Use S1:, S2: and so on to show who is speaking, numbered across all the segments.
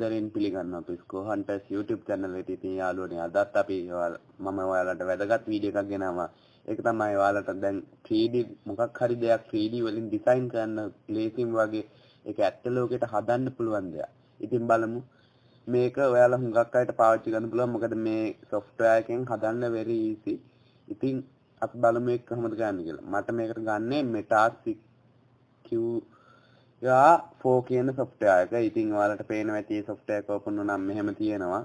S1: ආදරයෙන් පිළිගන්නවා පිස්කෝ hunters YouTube channel එකේ ඉතින් යාළුවනේ අදත් අපි මම ඔයාලට වැදගත් වීඩියෝ එකක් ගෙනාවා. ඒක තමයි ඔයාලට දැන් 3D මොකක් හරි දෙයක් 3D වලින් ඩිසයින් කරන්න ලේසියෙන් වගේ ඒක ඇත්ත ලෝකෙට හදන්න පුළුවන් දෙයක්. ඉතින් බලමු මේක ඔයාලා හුඟක් අයට පාවිච්චි කරන්න පුළුවන් මොකද මේ software එකෙන් හදන්න very easy. ඉතින් අපි බලමු ඒක කොහොමද ගන්න කියලා. මට මේකට ගන්නේ Meta 6Q යා 4 කියන software එක. ඉතින් ඔයාලට පේනවා ඇති මේ software එක open වුණාම මෙහෙම තියෙනවා.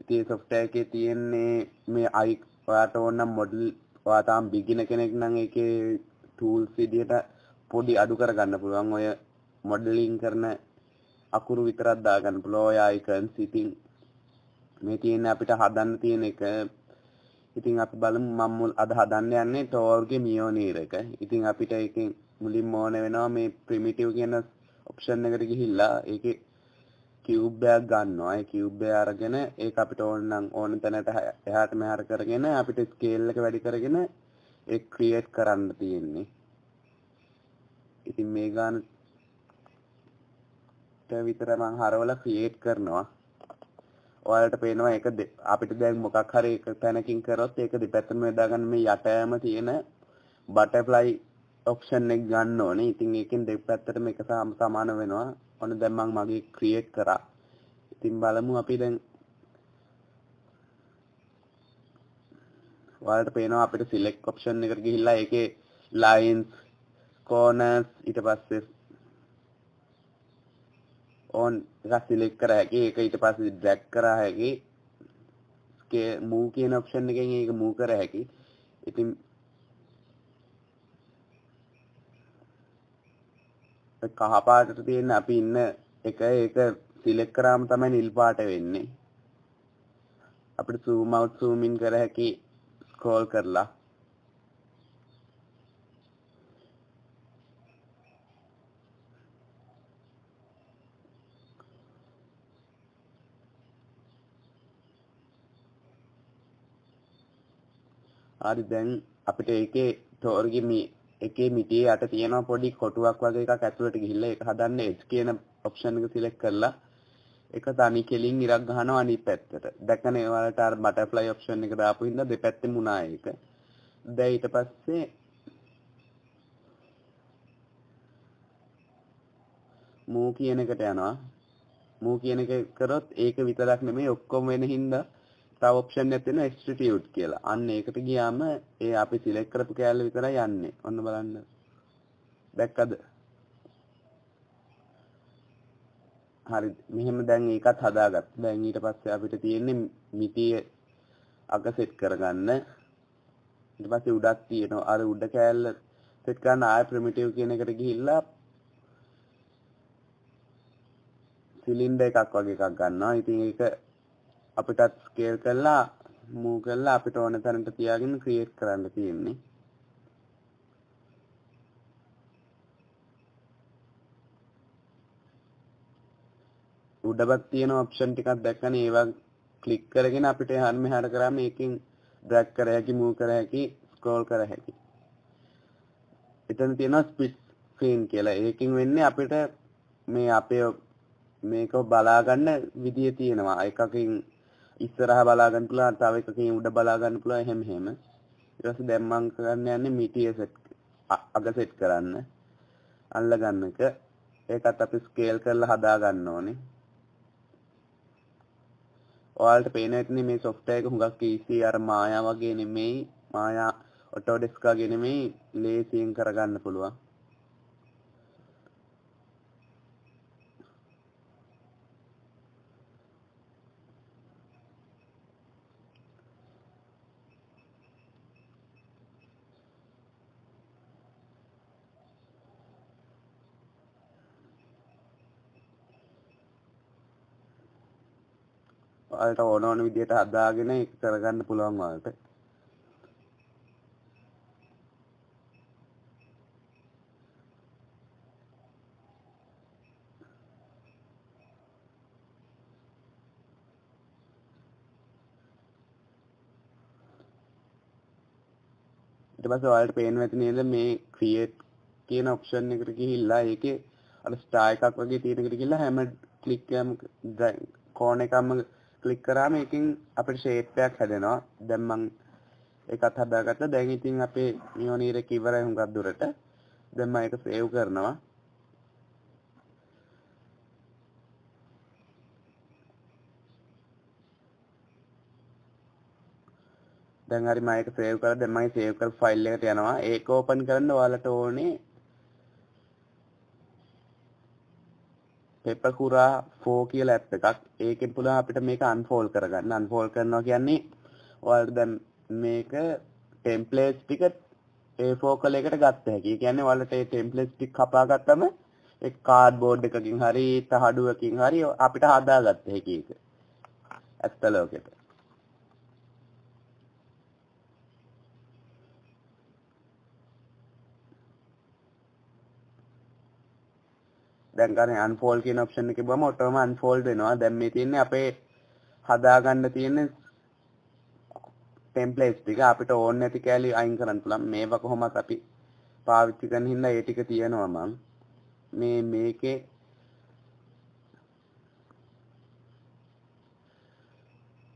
S1: ඉතින් මේ software එකේ තියෙන්නේ මේ i ඔයාට ඕන නම් model ඔයා තාම beginner කෙනෙක් නම් ඒකේ tools විදියට පොඩි අඩු කරගන්න පුළුවන්. ඔය modeling කරන අකුරු විතරක් දාගන්න පුළුවන් ඔය icons. ඉතින් මේ තියෙන අපිට හදන්න තියෙන එක ඉතින් අපි බලමු මම අද හදන්න යන්නේ ටෝර්ගේ මියෝනීර් එක. ඉතින් අපිට ඒකෙන් මුලින්ම ඕන වෙනවා මේ ප්‍රිමිටිව් කියන ඔප්ෂන් එකට ගිහිල්ලා ඒකේ කියුබ් එකක් ගන්නවා. ඒ කියුබ් එක අරගෙන ඒක අපිට ඕන නම් ඕන තැනට එහාට මෙහාට කරගෙන අපිට ස්කේල් එක වැඩි කරගෙන ඒක ක්‍රියේට් කරන්න තියෙන්නේ. ඉතින් මේ ගානට විතර මම හරවලා ක්‍රියේට් කරනවා. ඔයාලට පේනවා ඒක අපිට දැන් මොකක් හරි එක තැනකින් කරොත් ඒක දෙපැත්තම යොදාගන්න මේ යටෑම තියෙන බටර්ෆ්ලයි ඔප්ෂන් එක ගන්න ඕනේ. ඉතින් ඒකෙන් දෙපැත්තටම එක සමාන වෙනවා. ඔන්න දැන් මම මගේ ක්‍රියේට් කරා. ඉතින් බලමු අපි දැන් ඔයාලට පේනවා අපිට සිලෙක්ට් ඔප්ෂන් එකට ගිහිල්ලා ඒකේ lines corners ඊට පස්සේ on එකක් සිලෙක්ට් කර හැකි ඒක ඊට පස්සේ ඩ්‍රැග් කරා හැකි ස්කේ මූව් කියන ඔප්ෂන් එකෙන් ඒක මූව් කර හැකි ඉතින් කහ පාටට තියෙන අපි ඉන්න එක ඒක සිලෙක්ට් කරාම තමයි නිල් පාට වෙන්නේ. අපිට zoom out zoom in කර හැකි ස්ක්‍රෝල් කරලා. හරි දැන් අපිට ඒකේ ටෝර්ගේ මේ එකේ මිටියේ යට තියෙනවා පොඩි කොටුවක් වගේ එකක් ඇතුළට ගිහිල්ලා ඒක හදන්න edge කියන ඔප්ෂන් එක සිලෙක්ට් කරලා ඒක තනි කෙලින් ඉරක් ගහනවා අනිත් පැත්තට. දැක්කනේ ඔයාලට අර බටර්ෆ්ලයි ඔප්ෂන් එක දාපු හින්දා දෙපැත්තෙම උනා ඒක. දැන් ඊට පස්සේ මූ කියන එකට යනවා. මූ කියන එක කරොත් ඒක විතරක් නෙමෙයි ඔක්කොම වෙන හින්දා තව ඔප්ෂන් එකක් තියෙනවා extrude කියලා. අන්න ඒකට ගියාම ඒ අපි සිලෙක්ට් කරපු කෑල්ල විතරයි යන්නේ. ඔන්න බලන්න. දැක්කද? හරි. මෙහෙම දැන් ඒකත් හදාගත්තා. දැන් ඊට පස්සේ අපිට තියෙන්නේ මිටිය අග සෙට් කරගන්න. ඊට පස්සේ උඩක් තියෙනවා. අර උඩ කෑල්ල සෙට් කරන්න ආය ප්‍රිමිටිව් කියන එකට ගිහිල්ලා සිලින්ඩර් එකක් වගේ එකක් ගන්නවා. ඉතින් ඒක අපිටත් ස්කේල් කරලා මූව් කරලා අපිට ඕන තැනට තියාගෙන ක්‍රියේට් කරන්න තියෙන්නේ. උඩපත් තියෙන ඔප්ෂන් ටිකක් දැක්කනේ ඒවා ක්ලික් කරගෙන අපිට එහාට මෙහාට කරාම ඒකෙන් ඩ්‍රැග් කර හැකි මූව් කර හැකි ස්ක්‍රෝල් කර හැකි. එතන තියෙනවා ස්ප්ලිට් ස්ක්‍රීන් කියලා. ඒකෙන් වෙන්නේ අපිට මේ අපේ මේක බලා ගන්න විදිය තියෙනවා. එකකින් ඉස්සරහා බලා ගන්න පුළුවන් තව එකකින් උඩ බලා ගන්න පුළුවන් එහෙම එහෙම. ඊට පස්සේ දැන් මම කරන්න යන්නේ මිටිය සෙට් අග සෙට් කරන්න අල්ල ගන්න එක. ඒකත් අපි ස්කේල් කරලා හදා ගන්න ඕනේ. ඔයාලට පේන ඇතිනේ මේ software එක හුඟක් easy අර මායා වගේ නෙමෙයි. මායා Autodesk වගේ නෙමෙයි ලේසියෙන් කරගන්න පුළුවන්. ඔයාලට ඕන ඕන විදිහට හදාගෙන ඒක කරගන්න පුළුවන් ඔයාලට. ඊට පස්සේ ඔයාලට පේනවා ඇති නේද මේ create කියන option එකට ගිහිල්ලා ඒකේ අර ස්ටාර් එකක් වගේ තියෙන එකට ගිහිල්ලා හැම ක්ලික් කෝන එකම ක්ලික් කරාම එකින් අපිට ෂේප් එකක් හැදෙනවා. දැන් මං එකත් හදාගත්තා. දැන් ඉතින් අපේ මියෝනීර එක ඉවරයි හුඟක් දුරට. දැන් මම ඒක සේව් කරනවා. දැන් හරි මම ඒක සේව් කරලා දැන් මම සේව් කර ෆයිල් එකට යනවා. ඒක ඕපන් කරන්න ඔයාලට ඕනේ පෙපකුරා 4 කියලා ඇප් එකක්. ඒකෙන් පුළුවන් අපිට මේක අන්ෆෝල්ඩ් කරගන්න. අන්ෆෝල්ඩ් කරනවා කියන්නේ ඔයාලට දැන් මේක ටෙම්ප්ලේට්ස් ටික A4 කලයකට ගත්ත හැකි. ඒ කියන්නේ ඔයාලට ඒ ටෙම්ප්ලේට්ස් ටික කපා ගත්තම ඒ කාඩ්බෝඩ් එකකින් හරි තහඩුවකින් හරි අපිට හදාගත්ත හැකි ඒක. ඇත්ත ලෝකෙට. දැන් ගන්න අන්ෆෝල්ඩ් කියන ඔප්ෂන් එකේ බම ඔටෝම අන්ෆෝල්ඩ් වෙනවා. දැන් මේ තියෙන්නේ අපේ හදාගන්න තියෙන ටෙම්ප්ලේට්ස් ටික අපිට ඕන නැති කැලි අයින් කරන්න පුළුවන්. මේවා කොහොමත් අපි පාවිච්චි කරන හින්දා ඒ ටික තියෙනවා මං. මේ මේකේ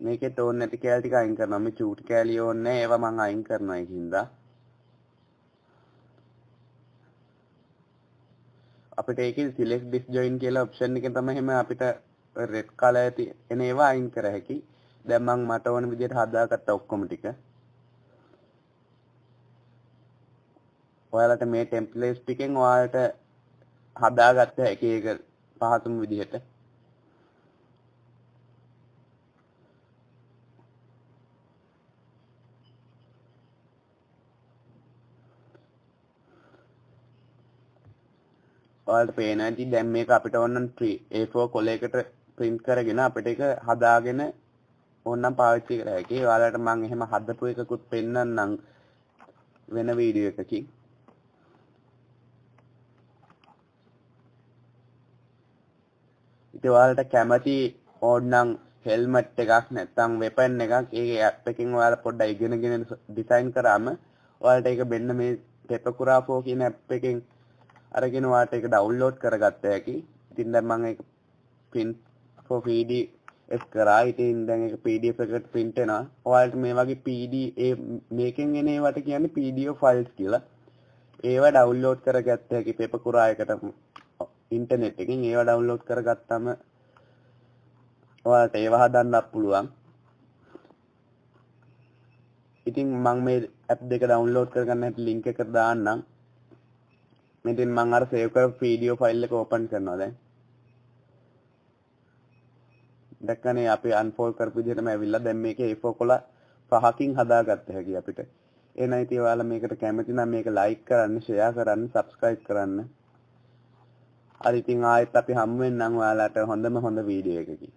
S1: මේකෙත් ඕන නැති කැලි ටික අයින් කරනවා. මේ චූටි කැලි ඕනේ ඒවා මං අයින් කරනවා ඒකින්දා. අපිට ඒකේ select disjoin කියලා option එකෙන් තමයි එහෙම අපිට red color ඇති එන ඒවා අයින් කර හැකි. දැන් මම මට ඕන විදිහට හදාගත්ත ඔක්කොම ටික. ඔයාලට මේ templates ටිකෙන් ඔයාලට හදාගත්ත හැකි ඒක පහසුම විදිහට. ඔයාලට පේනවා ඇති දැන් මේක අපිට ඕනනම් A4 කොලයකට print කරගෙන අපිට ඒක හදාගෙන ඕනනම් පාවිච්චි කර හැකියි. ඔයාලට මම එහෙම හදපු එකකුත් පෙන්වන්නම් වෙන වීඩියෝ එකකින්. ඉතින් ඔයාලට කැමති ඕනනම් හෙල්මට් එකක් නැත්නම් වෙපන් එකක් ඒ ඇප් එකකින් ඔයාලා පොඩ්ඩක් ඉගෙනගෙන ඩිසයින් කරාම ඔයාලට ඒක මෙන්න මේ පෙපකුරා 4 කියන ඇප් එකෙන් අරගෙන වාට එක ඩවුන්ලෝඩ් කරගත්ත හැකි. ඉතින් දැන් මම ඒක print for pdf කරා. ඉතින් දැන් ඒක pdf එකට print වෙනවා. ඔයාලට මේ වගේ pdf මේකෙන් එන ඒවට කියන්නේ pdf files කියලා. ඒවා ඩවුන්ලෝඩ් කරගත්ත හැකි පෙප කුරා එකට ඉන්ටර්නෙට් එකෙන් ඒවා ඩවුන්ලෝඩ් කරගත්තම ඔයාලට ඒවා හදන්නත් පුළුවන්. ඉතින් මම මේ ඇප් දෙක ඩවුන්ලෝඩ් කරගන්න හැටි ලින්ක් එක දාන්නම්. මෙතින් මං අර සේව් කරපු වීඩියෝ ෆයිල් එක ඕපන් කරනවා දැන්. දැක්කනේ අපි අන්ෆෝල්ඩ් කරපු විදිහටම ඇවිල්ලා දැන් මේකේ A4 කොළ පහකින් හදාගත්ත හැකි අපිට. එහෙනම් ඉතින් ඔයාලා මේකට කැමති නම් මේක ලයික් කරන්න ෂෙයා කරන්න සබ්ස්ක්‍රයිබ් කරන්න. හරි ඉතින් ආයෙත් අපි හමු වෙන්නම් ඔයාලට හොඳම හොඳ වීඩියෝ එකකින්